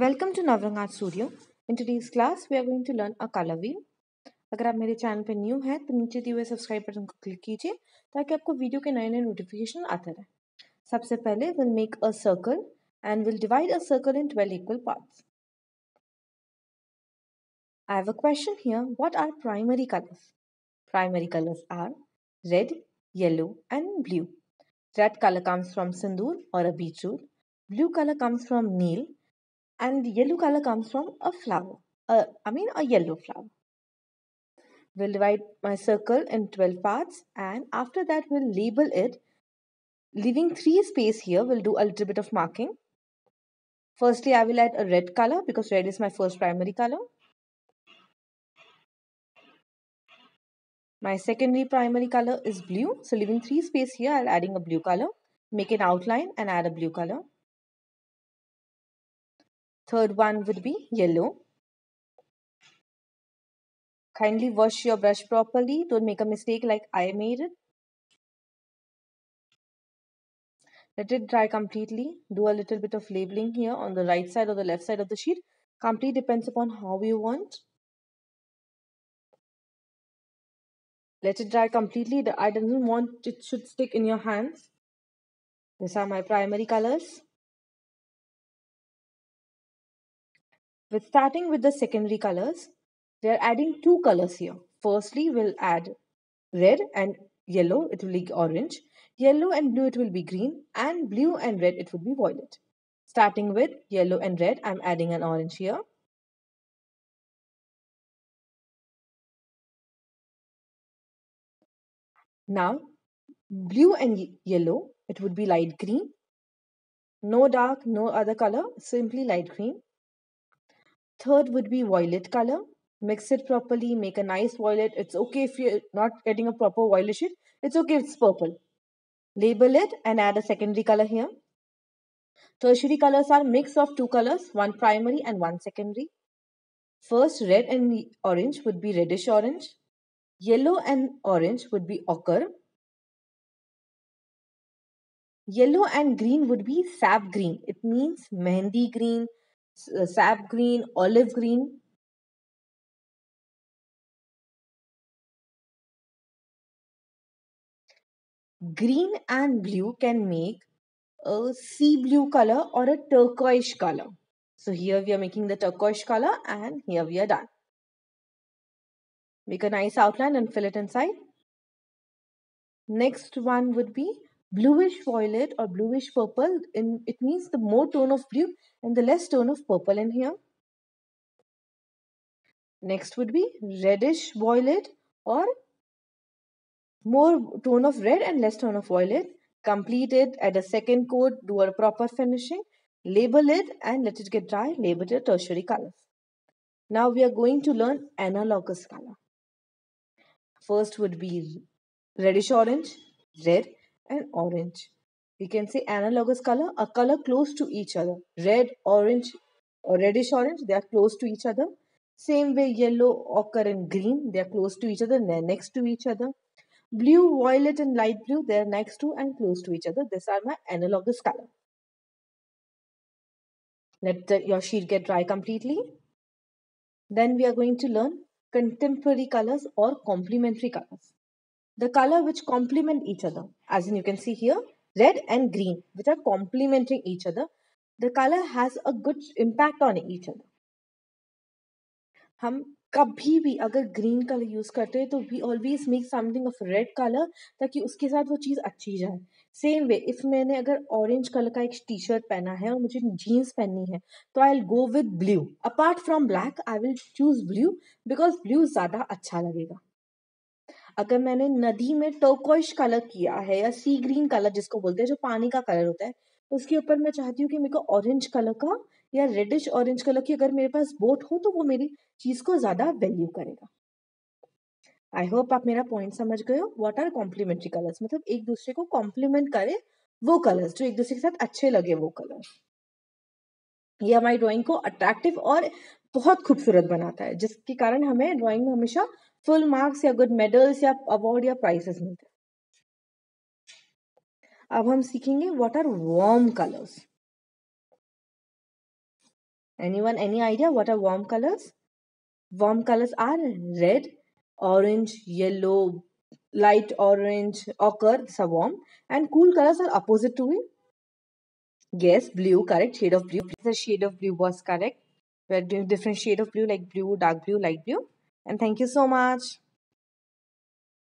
Welcome to Navrang Art Studio. In today's class, we are going to learn a color wheel. अगर आप मेरे channel पे new हैं, तो नीचे दिए हुए सब्सक्राइब बटन को क्लिक कीजिए, ताकि आपको वीडियो के नए-नए we'll make a circle and we'll divide a circle in twelve equal parts. I have a question here. What are primary colors? Primary colors are red, yellow, and blue. Red color comes from sindoor or a beetroot. Blue color comes from neel and the yellow color comes from a flower. Uh, I mean a yellow flower. We'll divide my circle in 12 parts and after that we'll label it. Leaving three space here, we'll do a little bit of marking. Firstly, I will add a red color because red is my first primary color. My secondary primary color is blue. So leaving three space here, I'll adding a blue color. Make an outline and add a blue color. Third one would be yellow. Kindly wash your brush properly. Don't make a mistake like I made it. Let it dry completely. Do a little bit of labeling here on the right side or the left side of the sheet. Complete depends upon how you want. Let it dry completely. I don't want it should stick in your hands. These are my primary colors. With starting with the secondary colors, we are adding two colors here. Firstly, we'll add red and yellow, it will be orange. Yellow and blue, it will be green. And blue and red, it will be violet. Starting with yellow and red, I'm adding an orange here. Now, blue and yellow, it would be light green. No dark, no other color, simply light green. Third would be violet color. Mix it properly, make a nice violet. It's okay if you're not getting a proper violet shade. It's okay if it's purple. Label it and add a secondary color here. Tertiary colors are mix of two colors, one primary and one secondary. First, red and orange would be reddish orange. Yellow and orange would be ochre. Yellow and green would be sap green. It means mehendi green, Uh, sap green, olive green. Green and blue can make a sea blue color or a turquoise color. So here we are making the turquoise color and here we are done. Make a nice outline and fill it inside. Next one would be bluish violet or bluish purple. In It means the more tone of blue and the less tone of purple in here. Next would be reddish violet or more tone of red and less tone of violet. Complete it, add a second coat, do a proper finishing, label it and let it get dry, label it tertiary colors. Now we are going to learn analogous color. First would be reddish orange, red and orange. We can say analogous color, a color close to each other. Red, orange or reddish orange, they are close to each other. Same way yellow, ochre and green, they are close to each other, they are next to each other. Blue, violet and light blue, they are next to and close to each other. These are my analogous color. Let the, your sheet get dry completely. Then we are going to learn contemporary colors or complementary colors. The color which complement each other. As in you can see here, red and green, which are complementing each other. The color has a good impact on each other. हम कभी भी अगर green colour use करते हैं तो we always make something of red colour ताकि उसके साथ वो चीज़ अच्छी जाए सेम वे इफ़ मैंने अगर ऑरेंज कलर का एक टी शर्ट पहना है और मुझे जीन्स पहननी है तो I will go with blue apart from black I will choose blue because blue ज़्यादा अच्छा लगेगा अगर मैंने नदी में टोकोइश कलर किया है या सी ग्रीन कलर जिसको बोलते हैं, जो पानी का कलर होता है उसके ऊपर मैं चाहती हूँ कि मेरे को ऑरेंज कलर का या रेडिश ऑरेंज कलर की अगर मेरे पास बोट हो तो वो मेरी चीज़ को ज़्यादा वैल्यू करेगा। आई होप आप मेरा पॉइंट समझ गए हो। वॉट आर कॉम्प्लीमेंट्री कलर्स मतलब एक दूसरे को कॉम्प्लीमेंट करे वो कलर्स जो एक दूसरे के साथ अच्छे लगे वो कलर ये हमारी ड्राइंग को अट्रैक्टिव और बहुत खूबसूरत बनाता है, जिसके कारण हमें ड्राइंग में हमेशा फुल मार्क्स या गुड मेडल्स या अवार्ड या प्राइजेस मिलते हैं। अब हम सीखेंगे what are warm colours anyone any idea what are warm colours warm colours are red orange yellow light orange ochre warm and cool colours are opposite to it guess blue correct shade of blue shade of blue was correct different shade of blue like blue dark blue light blue And thank you so much.